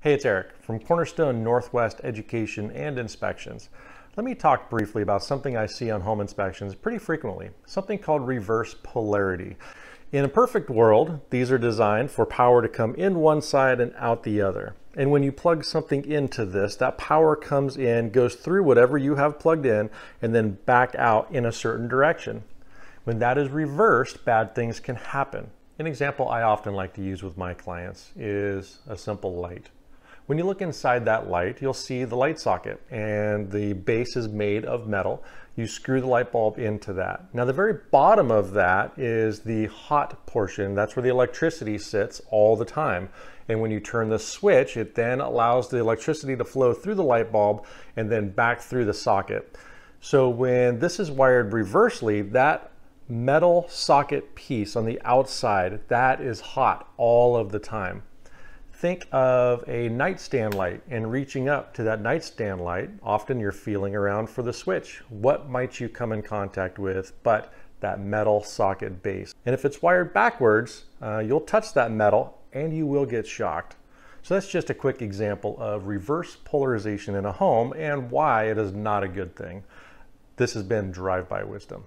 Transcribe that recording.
Hey, it's Eric from Cornerstone Northwest Education and Inspections. Let me talk briefly about something I see on home inspections pretty frequently, something called reverse polarity. In a perfect world, these are designed for power to come in one side and out the other. And when you plug something into this, that power comes in, goes through whatever you have plugged in, and then back out in a certain direction. When that is reversed, bad things can happen. An example I often like to use with my clients is a simple light. When you look inside that light, you'll see the light socket and the base is made of metal. You screw the light bulb into that. Now the very bottom of that is the hot portion. That's where the electricity sits all the time. And when you turn the switch, it then allows the electricity to flow through the light bulb and then back through the socket. So when this is wired reversely, that metal socket piece on the outside, that is hot all of the time. Think of a nightstand light and reaching up to that nightstand light. Often you're feeling around for the switch. What might you come in contact with but that metal socket base? And if it's wired backwards, uh, you'll touch that metal and you will get shocked. So that's just a quick example of reverse polarization in a home and why it is not a good thing. This has been Drive By Wisdom.